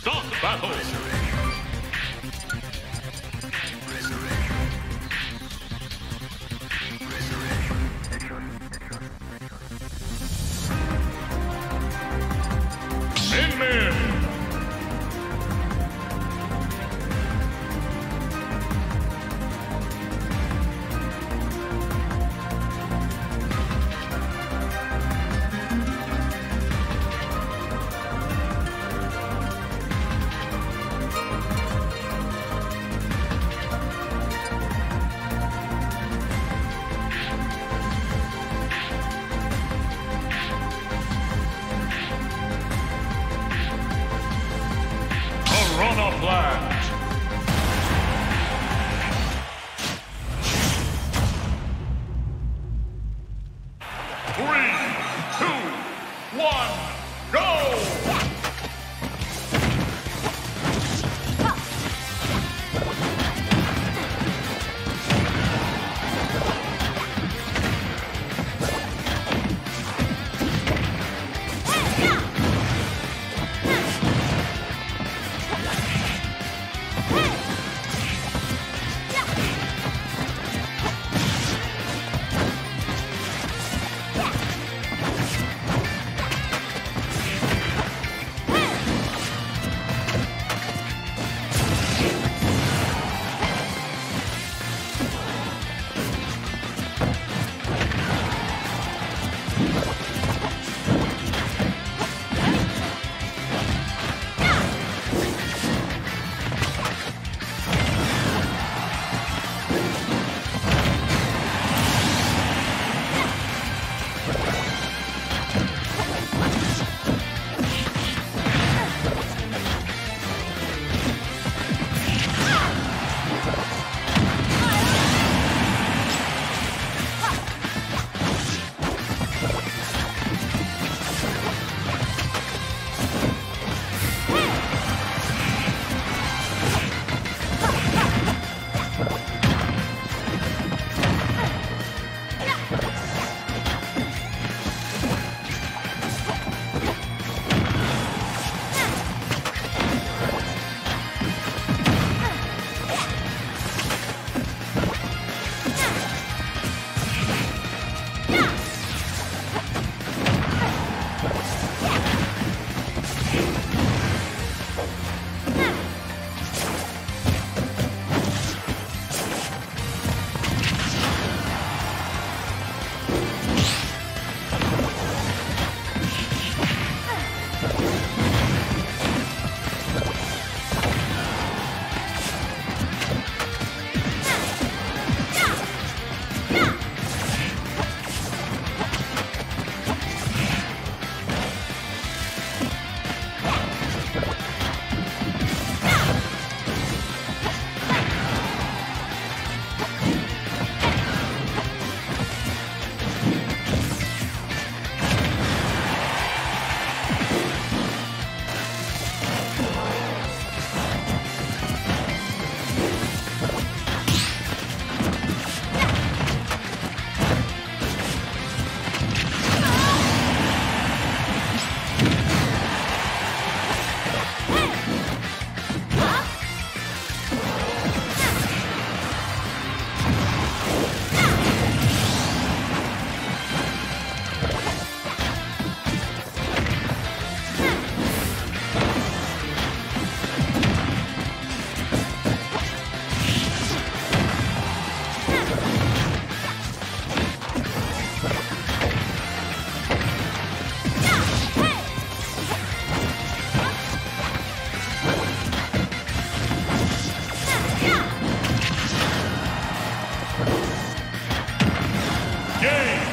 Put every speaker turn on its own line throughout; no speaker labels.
Start battle! game.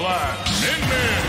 Piranha Plant.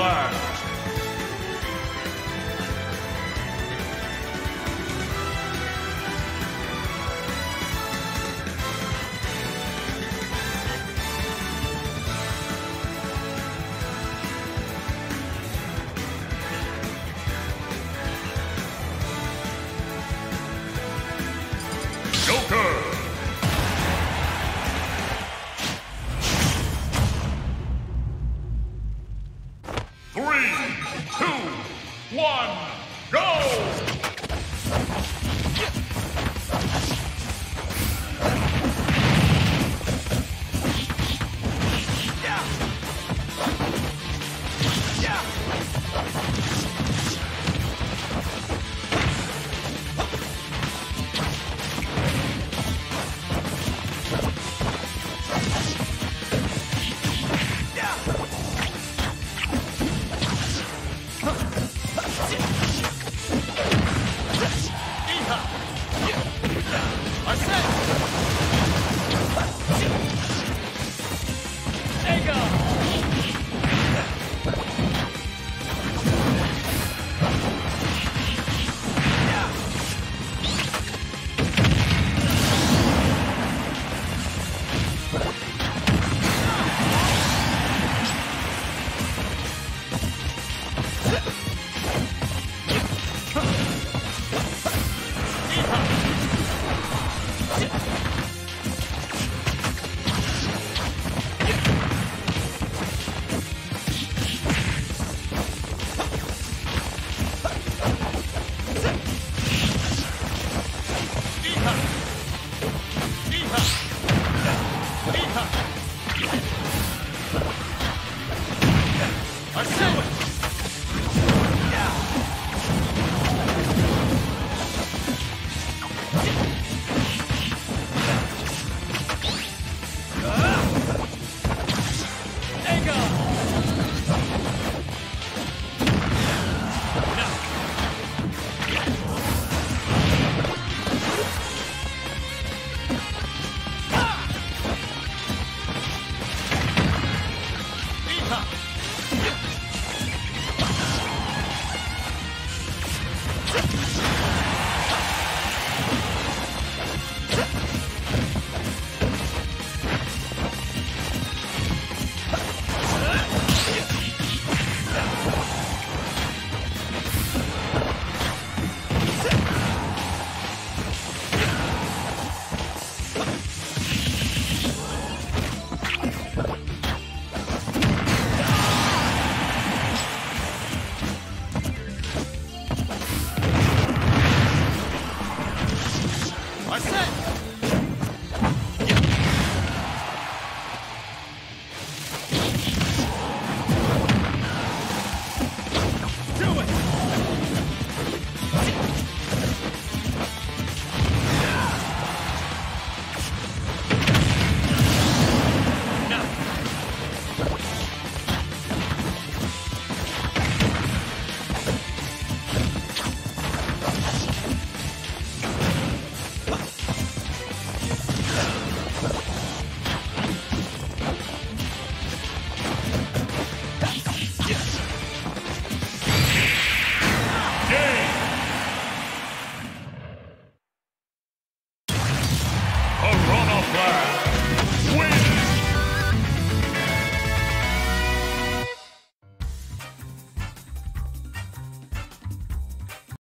Flag. What's that?